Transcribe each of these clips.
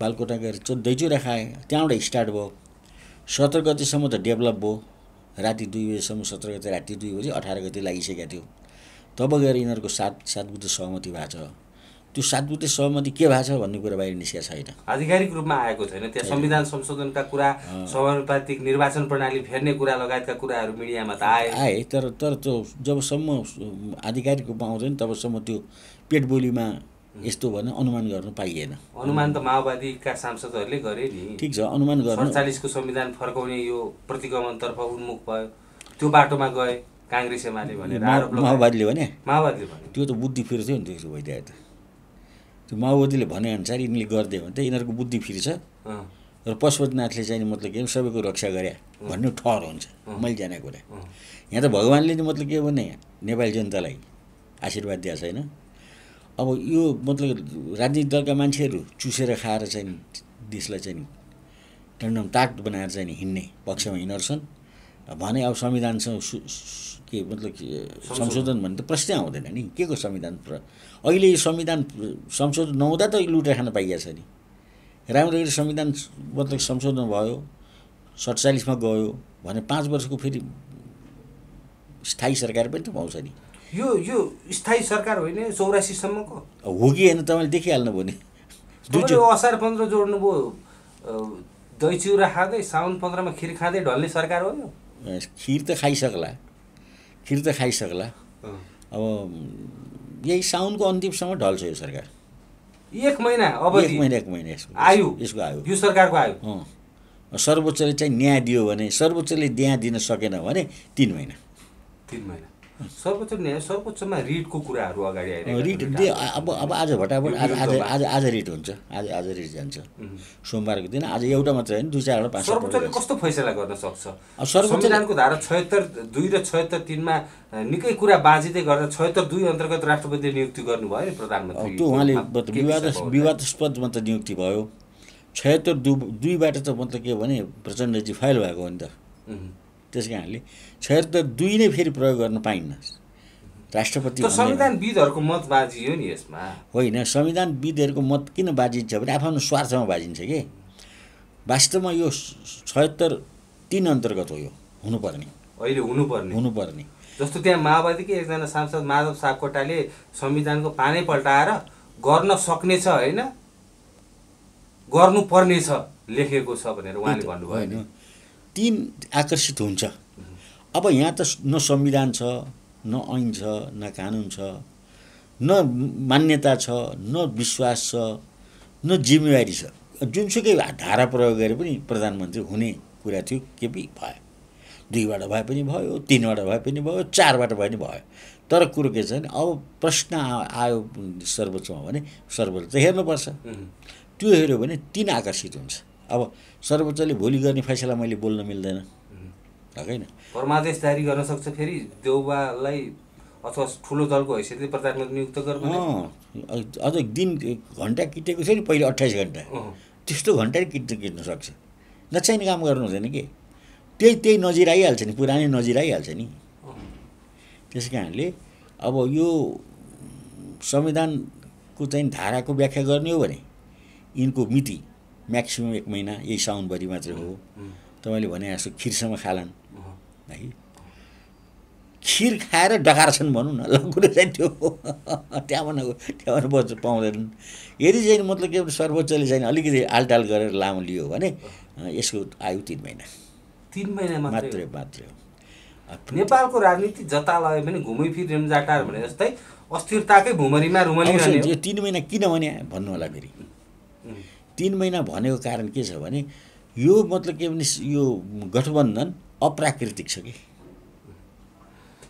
बालकोटा गएर चो दैचुरा खाएँ त्यहाँबाट स्टार्ट भयो। सत्र गतिसम्म त डेभलप भयो। राति दुई बजीसम्म सत्र गते राति दुई बजी अठार गते लागिसकेको थियो। तब गएर यिनीहरूको सात सात बुधे सहमति भएको छ। त्यो सात बुधे सहमति के भएको छ भन्ने कुरा बाहिर निस्केको छैन। आधिकारिक रूपमा आएको छैन। त्यहाँ संविधान संशोधनका कुरा समानुपातिक निर्वाचन प्रणाली फेर्ने कुरा लगायतका कुराहरू मिडियामा त आए। आए तर तर त्यो जबसम्म आधिकारिक रूपमा आउँदैन तबसम्म त्यो पेट बोलीमा यस्तो भने अनुमान गर्नु पाइएन। अनुमान त माओवादीका सांसदहरूले गरे नि। ठिक छ अनुमान गर्नु। सडचालिसको संविधान फर्काउने यो प्रतिगमनतर्फ उन्मुख भयो। त्यो बाटोमा गए काङ्ग्रेस एमाले भनेर लगाए। माओवादीले भने? माओवादीले भने। त्यो त बुद्धि फिर थियो नि त्यसो भइदियो त। त्यो माओवादीले भनेअनुसार यिनीले गरिदियो भने त यिनीहरूको बुद्धि फिर्छ र पशुपतिनाथले चाहिँ मतलब के भने सबैको रक्षा गरे भन्ने ठहर हुन्छ मैले जानेको कुरा। यहाँ त भगवान्ले नि मतलब के भने नेपाली जनतालाई आशीर्वाद दिएको छैन। अब यो मतलब राजनीतिक दलका मान्छेहरू चुसेर खाएर चाहिँ देशलाई चाहिँ टन्डम ताट बनाएर चाहिँ हिँड्ने पक्षमा यिनीहरू छन्। भने अब संविधानसँग के मतलब संशोधन। भन्ने त प्रश्नै आउँदैन नि। के को संविधान प्र अहिले यो संविधान संशोधन नहुँदा त लुटेर खान पाइएको छ नि। राम्रो गरी संविधान मतलब संशोधन भयो सडचालिसमा गयो भने पाँच वर्षको फेरि स्थायी सरकार पनि त पाउँछ नि। यो यो स्थायी सरकार होइन चौरासीसम्मको? हो कि होइन तपाईँले देखिहाल्नुभयो नि। दुई तपाईँले असार पन्ध्र जोड्नुभयो दही चिउरा खाँदै साउन पन्ध्रमा खिर खाँदै ढल्ने सरकार हो यो। खिर त खाइसक्ला। खिर त खाइसक्ला। अब यही साउनको अन्तिमसम्म ढल्छ यो सरकार। एक महिना एक अवधि महिना एक महिना यसको। आयु। यसको आयु। यो सरकारको आयु। सर्वोच्चले चाहिँ न्याय दियो भने सर्वोच्चले न्याय दिन सकेन भने तिन महिना। तिन महिना। सर्वोच्च न्याय सर्वोच्चमा रिटको कुराहरू अगाडि आइरहेका रिट अब अब आज भटाभट आज आज। आज आज रिट हुन्छ आज आज रिट जान्छ। सोमबारको दिन आज एउटा मात्र होइन दुई चारवटा पाँच सर्वोच्चले। कस्तो फैसला गर्न सक्छ संविधानको धारा छयत्तर दुई र छयत्तर तिनमा निकै कुरा बाँचिँदै गर्दा छयत्तर दुई अन्तर्गत राष्ट्रपतिले नियुक्ति गर्नुभयो नि प्रधानमन्त्री त्यो उहाँले विवाद? विवादास्पद मतलब नियुक्ति भयो छयत्तर दु दुईबाट त मतलब के भने प्रचण्डजी फाइल भएको हो नि त। त्यस कारणले छयत्तर दुई नै फेरि प्रयोग गर्न पाइन्न। राष्ट्रपति त संविधानविदहरूको मत बाँचियो नि यसमा। होइन संविधानविदहरूको मत किन बाजिन्छ भने आफ्नो स्वार्थमा बाजिन्छ कि? वास्तवमा यो छयत्तर तिन अन्तर्गत हो यो। हुनुपर्ने। अहिले हुनुपर्ने। हुनुपर्ने। जस्तो त्यहाँ माओवादीकै एकजना सांसद माधव सापकोटाले संविधानको पानै पल्टाएर गर्न सक्नेछ होइन? गर्नुपर्ने छ लेखेको छ भनेर उहाँले भन्नुभयो तिन आकर्षित हुन्छ। अब यहाँ त न संविधान छ न ऐन छ न कानुन छ न मान्यता छ न विश्वास छ न जिम्मेवारी छ। जुनसुकै धारा प्रयोग गरे पनि प्रधानमन्त्री हुने कुरा थियो के पि भयो। दुईबाट भए पनि भयो तिनबाट भए पनि भयो चारबाट भए पनि भयो। तर कुरो के छ भने अब प्रश्न आयो सर्वोच्चमा भने सर्वोच्च त हेर्नुपर्छ। त्यो हेऱ्यो भने तिन आकर्षित हुन्छ। अब सर्वोच्चले भोलि गर्ने फैसला मैले बोल्न मिल्दैन। होइन परमादेश जारी गर्न सक्छ फेरि देउबालाई अथवा ठुलो दलको हैसियतले प्रधानमन्त्री नियुक्त गर्नु अझ दिन घन्टा किटेको थियो नि पहिले अट्ठाइस घन्टा। त्यस्तो घन्टा किट्न किट्न सक्छ। नचाहिने काम गर्नु हुँदैन कि? त्यही त्यही नजिर आइहाल्छ नि पुरानै नजिर आइहाल्छ नि। त्यस कारणले अब यो संविधानको चाहिँ धाराको व्याख्या गर्ने हो भने यिनको मिति म्याक्सिमम् एक महिना यही साउनभरि मात्रै हो तपाईँले भने जस्तो खिरसम्म खालान् है खिर खाएर डकार छन् भनौँ न ल कुरो चाहिँ त्यो। त्यहाँबाट त्यहाँबाट बच पाउँदैनन् यदि चाहिँ मतलब के भने सर्वोच्चले चाहिँ अलिकति आलटाल गरेर लामो लियो भने यसको आयु तिन महिना तिन महिना मात्रै मात्रै हो। नेपालको राजनीति जता लगे पनि घुमैफिर रेम्जाटार भने जस्तै अस्थिरताकै भुमरीमा रुमलिरहने यो। तिन महिना किन भने भन्नु होला फेरि। तिन महिना भनेको कारण के छ भने यो मतलब के भने यो गठबन्धन अप्राकृतिक छ कि?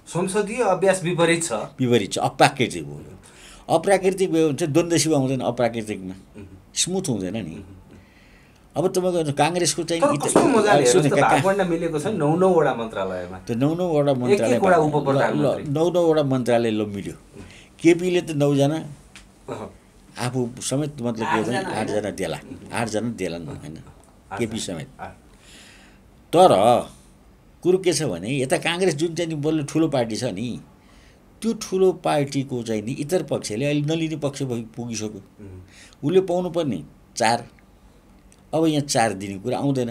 संसदीय अभ्यास विपरीत छ। विपरीत छ अप्राकृतिक हो अप्राकृतिक भयो भने चाहिँ द्वन्द्व शिव आउँदैन अप्राकृतिकमा। स्मुथ हुँदैन नि। अब तपाईँको काङ्ग्रेसको चाहिँ मिलेको छ नि नौवटा मन्त्रालयमा। त्यो नौ नौवटा मन्त्रालय नौ नौवटा मन्त्रालय ल मिल्यो। केपीले त नौजना। आफू समेत मतलब के भने आठजना होइन? आठजना देलान् होइन। केपी समेत। तर कुरो के छ भने यता काङ्ग्रेस जुन चाहिँ नि बल्ल ठुलो पार्टी छ नि त्यो ठुलो पार्टीको चाहिँ नि इतर पक्षले अहिले नलिने पक्ष पुगिसक्यो। उसले पाउनुपर्ने चार। अब यहाँ चार दिने कुरा आउँदैन।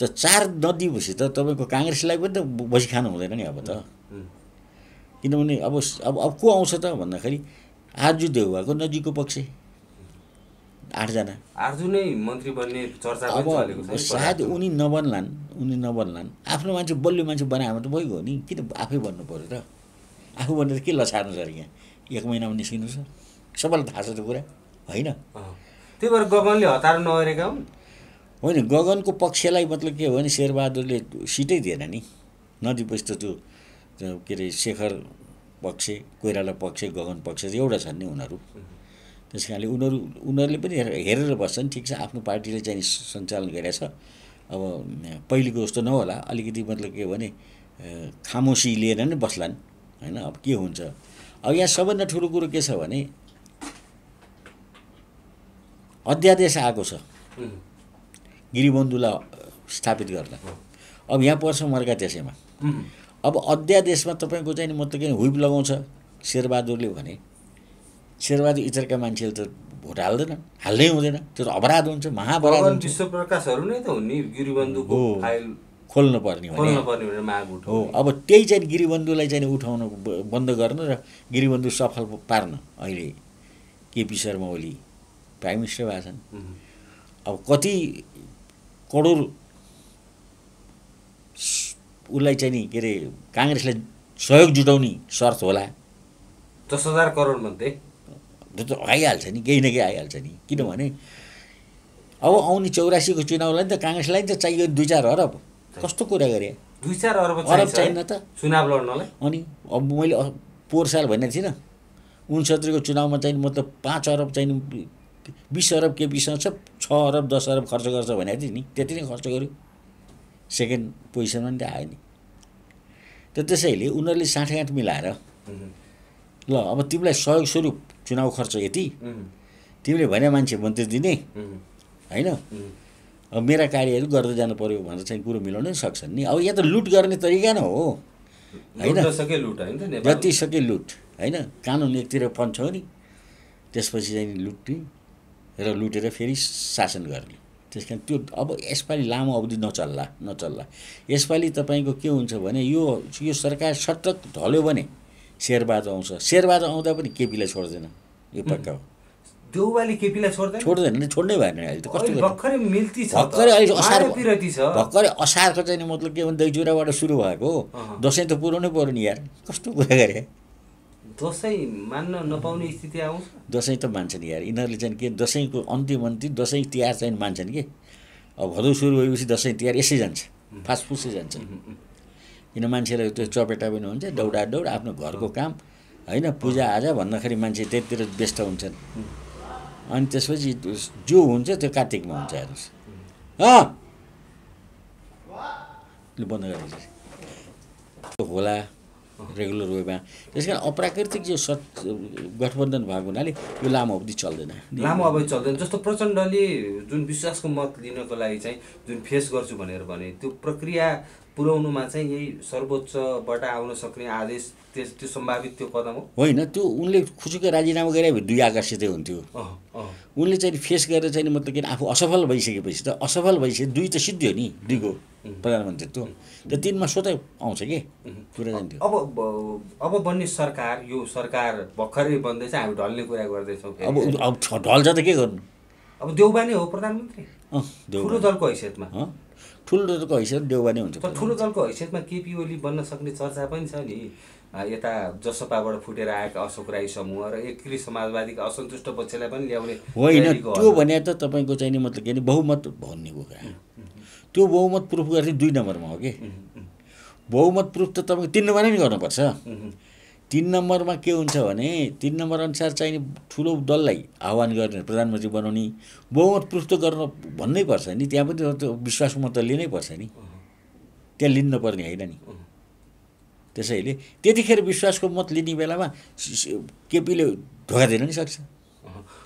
त चार नदिएपछि त तपाईँको काङ्ग्रेसलाई पनि त बसी खानु हुँदैन नि अब त। किनभने अब अब अब को आउँछ त भन्दाखेरि आर्जु देउवाको नजिकको पक्ष। आठजना। आर्जु नै मन्त्री बन्ने चर्चा अब सायद उनी नबन्लान् उनी नबन्लान्। आफ्नो मान्छे बलियो मान्छे बनायो भने त भइगयो नि। किन आफै बन्नु पऱ्यो र आफू बनेर के लछार्नु छ अरे यहाँ? एक महिनामा निस्किनु छ। सबैलाई थाहा छ त्यो कुरा। होइन। त्यही भएर गगनले हतार नगरेका हुन्। होइन गगनको पक्षलाई मतलब के हो भने शेरबहादुरले सिटै दिएन नि। नदिएपछि त त्यो के अरे शेखर पक्ष कोइराला पक्ष गगन पक्ष एउटा छन् नि उनीहरू। त्यस कारणले उनीहरू उनीहरूले पनि हेर- हेरेर बस्छन् ठिक छ आफ्नो पार्टीले चाहिँ सञ्चालन गरेछ। अब पहिलेको जस्तो नहोला अलिकति मतलब के भने खामोसी लिएर नै बस्लान् होइन? अब के हुन्छ? अब यहाँ सबभन्दा ठुलो कुरो के छ भने अध्यादेश आएको छ। गिरिबन्धुलाई स्थापित गर्न अब यहाँ पर्छ मर्का त्यसैमा। अब अध्यादेशमा तपाईँको चाहिँ नि मतलब के हुइप लगाउँछ? शेरबहादुरले भने। शेरबहादुर इतरका मान्छेले त भोट हाल्दैन हाल्नै हुँदैन। त्यो त अपराध हुन्छ महाअपराध गगन हुन्छ। विश्व प्रकाशहरू नै त हुन् नि गिरिबन्धुको। फाइल। खोल्नु पर्ने हो अब त्यही चाहिँ गिरिबन्धुलाई चाहिँ उठाउन बन्द गर्न र गिरिबन्धु सफल पार्न। अहिले केपी शर्मा ओली प्राइम मिनिस्टर भएको छन् अब कति करोड उसलाई चाहिँ नि के अरे काङ्ग्रेसलाई सहयोग जुटाउने शर्त होला। दस हजार करोड मध्ये त्यो त आइहाल्छ नि केही न केही आइहाल्छ नि। किनभने अब आउने चौरासीको चुनावलाई त काङ्ग्रेसलाई त चाहियो दुई चार अरब। कस्तो कुरा गरे? दुई चार अरब अरब चाहिन्छ चाहिन्न है? त। चुनाव लड्नलाई? अनि अब मैले पोहोर साल भनेको थिइनँ उनसत्तरीको चुनावमा चाहिँ मतलब पाँच अरब चाहिँ बिस अरब केपीसँग छ छ अरब दस अरब खर्च गर्छ भनेको थिएँ नि। त्यति नै खर्च गर्यो सेकेन्ड पोजिसनमा नि त आयो नि। त त्यसैले उनीहरूले साँठगाँठ मिलाएर ल अब तिमीलाई सहयोग स्वरूप चुनाव खर्च यति। तिमीले भने मान्छे मन्त्री दिने। होइन? अब मेरा कार्यहरू गर्दै जानु पऱ्यो भनेर चाहिँ कुरो मिलाउनै सक्छन् नि। अब यहाँ त लुट गर्ने तरिका नै हो। होइन। जति सके लुट होइन? कानुन एकतिर पन्छ नि। त्यसपछि चाहिँ लुट्ने र लुटेर फेरि शासन गर्ने। त्यस कारण त्यो अब यसपालि लामो अवधि नचल्ला नचल्ला। यसपालि तपाईँको के हुन्छ भने यो यो सरकार सटक ढल्यो भने शेरबहादुर आउँछ। शेरबहादुर आउँदा पनि केपीलाई छोड्दैन। यो पक्का हो। देउबाले केपीलाई छोड्दैन? छोड्दैन छोड्नै भएन अहिले त। कस्तो? भर्खरै मिल्ती छ त। भर्खरै अहिले असार भर्खरै असारको चाहिँ मतलब के भने दहीचुराबाट सुरु भएको अहँ। दसैँ त पुऱ्याउनै पऱ्यो नि यार। कस्तो कुरा गरे? दसैँ मान्न नपाउने स्थिति आउँछ दसैँ त मान्छन् यार। यिनीहरूले चाहिँ के दसैँको अन्तिम अन्तिम दसैँ तिहार चाहिँ मान्छन् कि? अब भदौ सुरु भएपछि दसैँ तिहार यसै जान्छ। फासफुसै जान्छ। किन मान्छेलाई त्यो चपेटा पनि हुन्छ दौडा दौड आफ्नो घरको काम होइन? पूजा आजा भन्दाखेरि मान्छे त्यतिर व्यस्त हुन्छन्। अनि त्यसपछि जो हुन्छ त्यो कार्तिकमा हुन्छ हेर्नुहोस् बन्द गरेर होला। रेगुलर वेमा त्यस कारण अप्राकृतिक जो सत् गठबन्धन भएको हुनाले यो लामो अवधि चल्दैन लामो अवधि चल्दैन जस्तो प्रचण्डले जुन विश्वासको मत लिनको लागि चाहिँ जुन फेस गर्छु भनेर भने त्यो प्रक्रिया पुर्याउनुमा चाहिँ यही सर्वोच्चबाट आउन सक्ने आदेश त्यस त्यो सम्भावित त्यो कदम हो? होइन त्यो उनले खुजुकै राजीनामा गरे दुई आकर्षितै हुन्थ्यो। उनले चाहिँ फेस गरेर चाहिँ मतलब के अरे आफू असफल भइसकेपछि त असफल भइसके दुई त सिद्धियो नि दुईको प्रधानमन्त्रीत्व त तिनमा स्वतः आउँछ कि? कुरा त्यो अब अब बन्ने सरकार यो सरकार भर्खरै बन्दैछ हामी ढल्ने कुरा गर्दैछौँ फेरि। अब अब छ- ढल्छ त के गर्नु? अब देउबा नै हो प्रधानमन्त्री। ठुलो दलको हैसियतमा। ठुलो दलको हैसियत देउबा नै हुन्छ ठुलो दलको हैसियतमा केपी ओली बन्न सक्ने चर्चा पनि छ नि। यता जसपाबाट फुटेर आएका अशोक राई समूह र एकीकृत समाजवादीका असन्तुष्ट पक्षलाई पनि ल्याउने होइन त्यो। भने त तपाईँको चाहिँ नि मतलब के अरे बहुमत भन्नेको कुरा। त्यो बहुमत प्रुफ गर्ने दुई नम्बरमा हो कि? बहुमत प्रुफ त तपाईँको तिन नम्बरमा नि गर्नुपर्छ। तिन नम्बरमा के हुन्छ भने तिन नम्बर अनुसार चाहिँ नि ठुलो दललाई आह्वान गर्ने प्रधानमन्त्री बनाउने बहुमत प्रुफ त गर्न भन्नै पर्छ नि। त्यहाँ पनि त्यो विश्वासको मत त लिनै पर्छ नि। त्यहाँ लिनु नपर्ने होइन नि। त्यसैले त्यतिखेर विश्वासको मत लिने बेलामा केपीले धोका दिन नि सक्छ।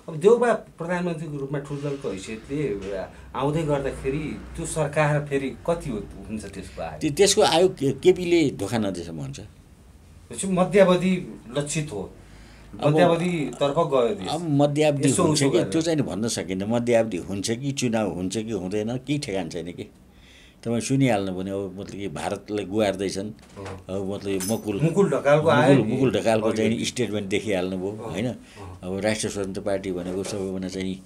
अब देउबा प्रधानमन्त्रीको रूपमा ठुलो दलको हैसियतले आउँदै गर्दाखेरि त्यो सरकार फेरि कति हुन्छ त्यसको आय त्यो त्यसको आयोग के- केपीले धोका हुन्छ। त्यसो मध्यावधि लक्षित हो। मध्यावधितर्फ गयो। अब मध्यावधि हुन्छ कि। त्यो चाहिँ भन्न सकिन्न मध्यावधि हुन्छ कि चुनाव हुन्छ कि हुँदैन केही ठेगान छैन कि? तपाईँ सुनिहाल्नु भने अब मतलब कि भारतलाई गुहार्दैछन् अब मतलब यो मकुल मुकुल ढकालको मुकुल ढकालको चाहिँ। स्टेटमेन्ट देखिहाल्नुभयो होइन। अब राष्ट्रिय स्वतन्त्र पार्टी भनेको सबैभन्दा चाहिँ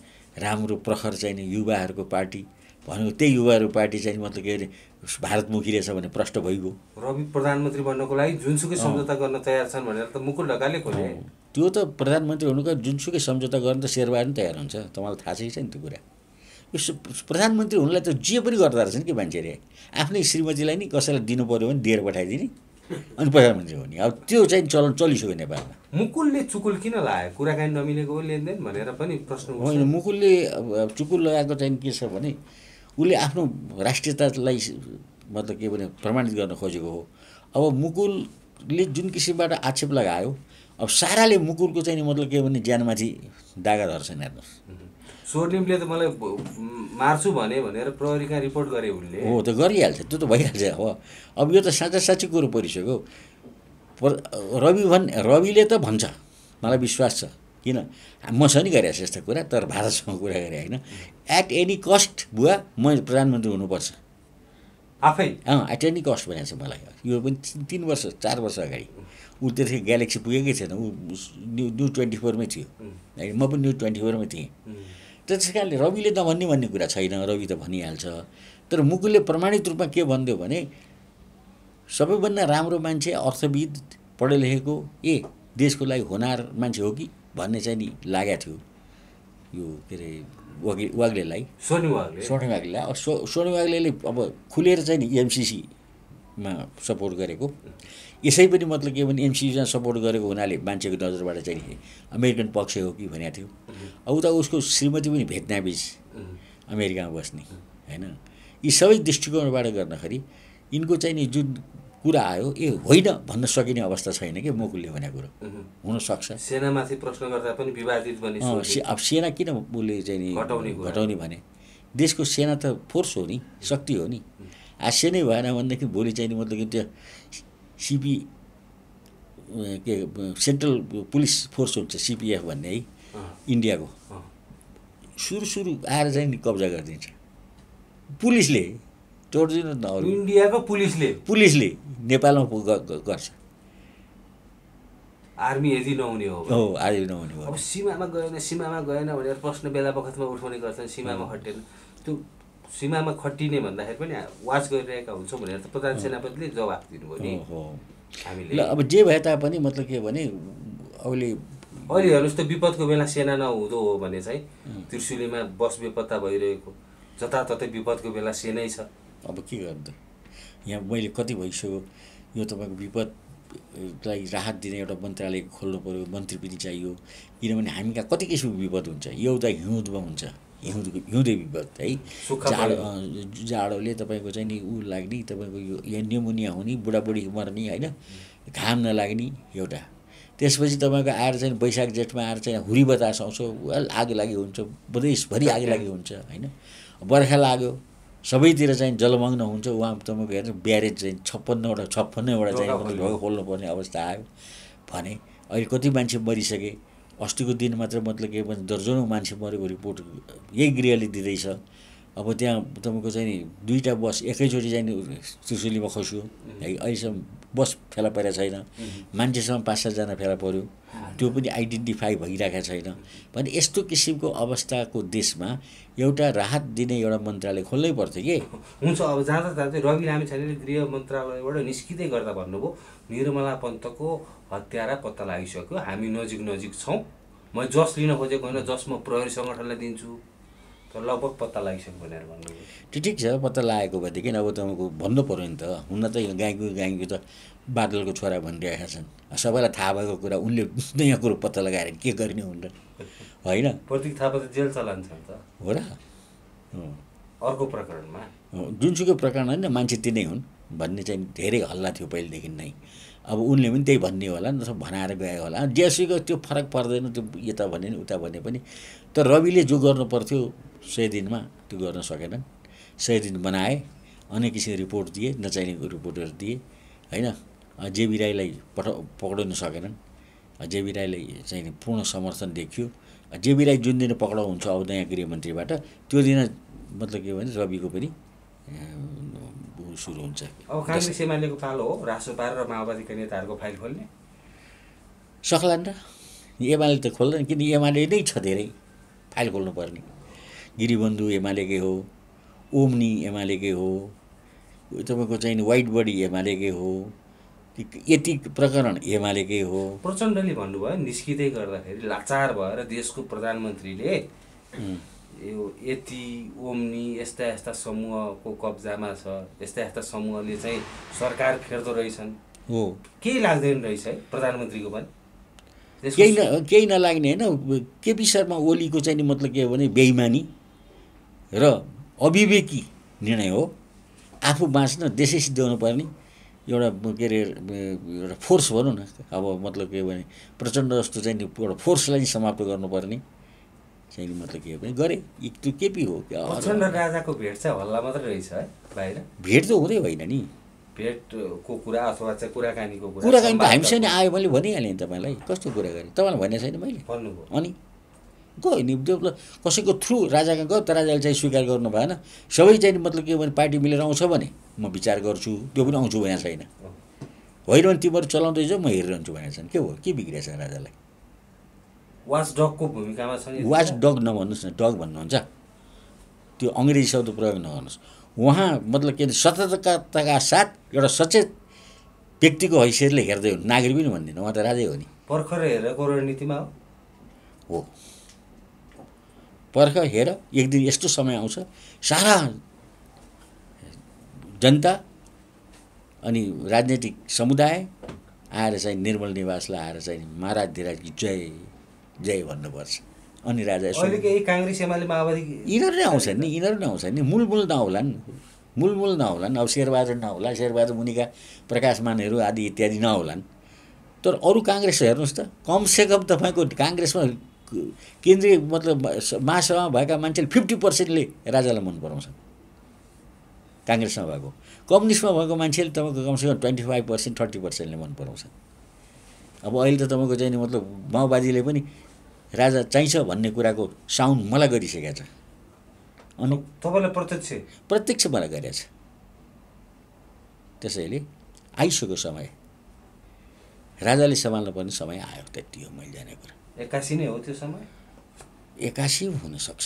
राम्रो प्रखर चाहिँ युवाहरूको पार्टी भनेको त्यही युवाहरू पार्टी चाहिँ मतलब के अरे भारतमुखी रहेछ भने प्रष्ट भइगयो। रवि प्रधानमन्त्री बन्नको लागि जुनसुकै सम्झौता गर्न तयार छन् भनेर त मुकुल ढकालले अँ, त्यो त प्रधानमन्त्री हुनुको जुनसुकै सम्झौता गर्न त शेरबहादुर पनि तयार हुन्छ। तपाईँलाई थाहा छ नि त्यो कुरा। यो प्रधानमन्त्री हुनुलाई त जे पनि गर्दो रहेछन् कि मान्छेले? आफ्नै श्रीमतीलाई नि कसैलाई दिनु पऱ्यो भने दिएर पठाइदिने? अनि प्रधानमन्त्री हुने अब त्यो चाहिँ चलन चलिसक्यो नेपालमा। मुकुलले चुकुल किन लाग्यो कुराकानी नमिलेको लेनदेन भनेर पनि प्रश्न। होइन मुकुलले अब चुकुल लगाएको चाहिँ के छ भने उसले आफ्नो राष्ट्रियतालाई मतलब के भने प्रमाणित गर्न खोजेको हो। अब मुकुलले जुन किसिमबाट आक्षेप लगायो अब साराले मुकुलको चाहिँ मतलब के भने ज्यानमाथि दागा धर्छन् हेर्नुहोस्। स्वर्णिमले त मलाई मार्छु भने भनेर प्रहरीका रिपोर्ट गरे उनले। हो त गरिहाल्छ त्यो त भइहाल्छ। अब अब यो त साँच्चा साँच्ची कुरो परिसक्यो पर रवि भन् रविले त भन्छ मलाई विश्वास छ। किन? मसँग नि गरेको छ यस्तो कुरा तर भारतसँग कुरा गरेँ होइन। एट एनी कस्ट बुवा म प्रधानमन्त्री हुनुपर्छ। आफै? अँ एट एनी कस्ट भनेको छ मलाई। यो पनि तिन- वर्ष चार वर्ष अगाडि। ऊ त्यतिखेर ग्यालेक्सी पुगेकै थिएन ऊ न्यु न्यु ट्वेन्टी फोरमै थियो म पनि न्यु ट्वेन्टी फोरमै थिएँ त्यस कारणले रविले नभन्ने भन्ने कुरा छैन रवि त भनिहाल्छ। तर मुकुलले प्रमाणित रूपमा के भनिदियो भने सबैभन्दा राम्रो मान्छे अर्थविद पढे लेखेको ए देशको लागि होनार मान्छे हो कि? भन्ने चाहिँ नि लागेको थियो। यो के अरे वाग्ले वाग्लेलाई। स्वर्णिम उहाँहरूले सोनी वाग्लेलाई। अब सो सोनी वाग्लेले अब खुलेर चाहिँ नि एमसिसीमा सपोर्ट गरेको। यसै पनि मतलब के भने एमसिसीमा सपोर्ट गरेको हुनाले मान्छेको नजरबाट चाहिँ अमेरिकन पक्ष हो कि भनेको थियो। अब उता उसको श्रीमती पनि भेटनाबिज अमेरिकामा बस्ने होइन? यी सबै दृष्टिकोणबाट गर्दाखेरि यिनको चाहिँ नि जुन कुरा आयो ए होइन भन्न सकिने अवस्था छैन कि मुकुलले भनेको कुरो। हुनसक्छ। सेनामाथि प्रश्न गर्दा पनि विवादित अब सेना किन उसले चाहिँ। घटाउने भने? देशको सेना त फोर्स हो नि शक्ति हो नि। हास्य नै भएन भनेदेखि भोलि चाहिँ नि मतलब कि त्यो सिपी के सेन्ट्रल पुलिस फोर्स हुन्छ सिपिएफ भन्ने है इन्डियाको। सुरु सुरु आएर चाहिँ नि कब्जा गरिदिन्छ। पुलिसले तोडिदिनु न इन्डियाको पुलिसले? पुलिसले नेपालमा गर्छ। आर्मी यदि नहुने हो। हो आज नहुने भयो अब सीमामा गएन सीमामा गएन भनेर प्रश्न बेला बखतमा उठाउने गर्छन् सीमामा खटेन त्यो सीमामा खटिने भन्दाखेरि पनि वाच गरिरहेका हुन्छौँ भनेर त प्रधान सेनापतिले जवाफ दिनुभयो नि। हामीले ल अब जे भए तापनि मतलब के भने अहिले अहिले हेर्नुहोस् त विपदको बेला सेना नहुँदो हो भने चाहिँ त्रिशुलीमा बस बेपत्ता भइरहेको जताततै विपदको बेला सेनै छ। अब के गर्नु त? यहाँ मैले कति भइसक्यो यो तपाईँको विपदलाई राहत दिने एउटा मन्त्रालय खोल्नु पऱ्यो मन्त्री पनि चाहियो किनभने हामी कहाँ कति किसिमको विपद हुन्छ? एउटा हिउँदमा हुन्छ। हिउँद हिउँदे विपद है। जाडो जाडोले तपाईँको चाहिँ नि ऊ लाग्ने तपाईँको यो यहाँ निमोनिया हुने बुढाबुढी मर्ने होइन घाम नलाग्ने एउटा। त्यसपछि तपाईँको आएर चाहिँ वैशाख जेठमा आएर चाहिँ हुरी बतास आउँछ वेल आगो लागि हुन्छ प्रदेशभरि आगो लागि हुन्छ होइन। बर्खा लाग्यो सबैतिर चाहिँ जलमग्न हुन्छ उहाँ तपाईँको हेर्नु ब्यारेज चाहिँ छप्पन्नवटा छप्पन्नवटा चाहिँ खोल्नुपर्ने अवस्था आयो भने अहिले कति मान्छे मरिसके अस्तिको दिन मात्र मतलब के भन्छ दर्जनौँ मान्छे मरेको रिपोर्ट यही गृहले दिँदैछ। अब त्यहाँ तपाईँको चाहिँ नि दुईवटा बस एकैचोटि चाहिँ त्रिशुलीमा खस्यो। है अहिलेसम्म बस फेला परेको छैन। मान्छेसँग पाँच सातजना फेला पऱ्यो त्यो पनि आइडेन्टिफाई भइरहेको छैन। भने यस्तो किसिमको अवस्थाको देशमा एउटा राहत दिने एउटा मन्त्रालय खोल्नै पर्थ्यो कि? हुन्छ अब जाँदा जाँदै रवि लामिछानेले गृह मन्त्रालयबाट निस्किँदै गर्दा भन्नुभयो निर्मला पन्तको हत्यारा पत्ता लागिसक्यो? हामी नजिक नजिक छौँ। म जस लिन खोजेको होइन जस म प्रहरी सङ्गठनलाई दिन्छु। तर लगभग पत्ता लागिसक्यो भनेर त्यो ठिक छ पत्ता लागेको भएदेखि अब तपाईँको भन्नु पऱ्यो नि त। हुन त यो गाईको गाईको त बादलको छोरा भनिरहेका छन्। सबैलाई थाहा भएको कुरा उनले नयाँ कुरो पत्ता लगाएर के गर्ने हुन् होइन? प्रतीक थापा त जेल चलान्छ त। हो र। अर्को प्रकरणमा? जुनसुकै प्रकरण होइन मान्छे तिनै हुन्। भन्ने चाहिँ धेरै हल्ला थियो पहिलेदेखि नै। अब उनले पनि त्यही भन्ने होला नत्र भनाएर गएको होला। जेसुकै त्यो फरक पर्दैन त्यो यता भने नि उता भने पनि। तर रविले जो गर्नु पर्थ्यो सय दिनमा त्यो गर्न सकेनन्। सय दिन बनाए अनेक किसिमको रिपोर्ट दिए नचाहिने रिपोर्टहरू दिए होइन? जेबी राईलाई पठ पक्रिन सकेनन्। जेबी राईले चाहिँ नि पूर्ण समर्थन देखियो। जेबी राई जुन दिन पक्राउ हुन्छ अब नयाँ गृहमन्त्रीबाट त्यो दिन मतलब के भने रविको पनि सुरु हुन्छ। अब काङ्ग्रेस एमालेको पालो हो रासोपा र माओवादीका नेताहरूको फाइल खोल्ने। सक्लान् र? एमाले त खोल्दैन किन एमाले नै छ धेरै फाइल खोल्नुपर्ने। गिरिबन्धु एमालेकै हो ओम्नी एमालेकै हो तपाईँको चाहिँ नि वाइट बडी एमालेकै हो यति प्रकरण एमालेकै हो। प्रचण्डले भन्नुभयो निस्किँदै गर्दाखेरि लाचार भएर देशको प्रधानमन्त्रीले यो यति ओम्नी यस्ता यस्ता समूहको कब्जामा छ यस्ता यस्ता समूहले चाहिँ सरकार फेर्दो रहेछन्। हो। केही लाग्दैन रहेछ है प्रधानमन्त्रीको पनि? केही न केही नलाग्ने होइन केपी शर्मा ओलीको चाहिँ नि मतलब के हो भने बेइमानी र अविवेकी निर्णय हो। आफू बाँच्न देशै सिद्ध्याउनु पर्ने एउटा के अरे एउटा फोर्स भनौँ न अब मतलब के भने प्रचण्ड जस्तो चाहिँ एउटा फोर्सलाई समाप्त गर्नुपर्ने। चाहिँ मतलब के हो भने गरे। त्यो केपी हो? क्या प्रचण्ड राजाको भेट चाहिँ हल्ला मात्रै रहेछ है बाहिर। भेट त हुँदै होइन नि। भेटको कुरा अथवा चाहिँ कुराकानीको कुरा कुराकानी त हामीसँग आयो मैले भनिहालेँ नि तपाईँलाई। कस्तो कुराकानी? तपाईँलाई भनेको छैन मैले? भन्नुभयो अनि? गयो नि कसैको थ्रु राजाका गयो त राजाले चाहिँ स्वीकार गर्नु भएन। सबै चाहिँ मतलब के भने पार्टी मिलेर आउँछ भने म विचार गर्छु त्यो पनि आउँछु भनेको छैन। होइन भने तिमीहरू चलाउँदैछ म हेरिरहन्छु भनेको छन्। के हो? के बिग्रेछ राजालाई? वाच डगको भूमिकामा छन् यति वाच? डग नभन्नुहोस् न डग भन्नुहुन्छ। त्यो अङ्ग्रेजी शब्द प्रयोग नगर्नुहोस्। उहाँ मतलब के अरे सतर्कताका साथ एउटा सचेत व्यक्तिको हैसियतले हेर्दै हो नागरिक पनि भन्दिनँ उहाँ त राजै हो नि। भर्खर हेरेको रणनीतिमा हो। हो। पर्ख हेर एक दिन यस्तो समय आउँछ। सारा जनता अनि राजनैतिक समुदाय आएर चाहिँ निर्मल निवासलाई आएर चाहिँ महाराज धिराजकी जय। जय भन्नुपर्छ। अनि राजा काङ्ग्रेस एमाले माओवादी यिनीहरू नै आउँछन् नि यिनीहरू नै आउँछन् नि। मूलमूल नहोलान्। मूलमूल नहोलान्। अब शेरबहादुर नहोला शेरबहादुर मुनिका प्रकाशमानहरू आदि इत्यादि नहोलान्। तर अरू काङ्ग्रेस हेर्नुहोस् त कमसेकम तपाईँको काङ्ग्रेसमा केन्द्रीय मतलब महासभामा भएका मान्छेले फिफ्टी पर्सेन्टले राजालाई मन पराउँछन् काङ्ग्रेसमा भएको। कम्युनिस्टमा भएको मान्छेले तपाईँको कमसेकम ट्वेन्टी फाइभ पर्सेन्ट थर्टी पर्सेन्टले मन पराउँछन् अब अहिले त तपाईँको चाहिँ नि मतलब माओवादीले पनि राजा चाहिन्छ भन्ने कुराको साउन्ड मलाई गरिसकेको छ। अनि तपाईँलाई प्रत्यक्ष? प्रत्यक्ष मलाई गरेको छ। त्यसैले आइसक्यो समय। राजाले सम्हाल्नु पर्ने समय आयो त्यति हो मैले जाने कुरा। एक्कासी नै हो त्यो समय? एक्कासी हुनसक्छ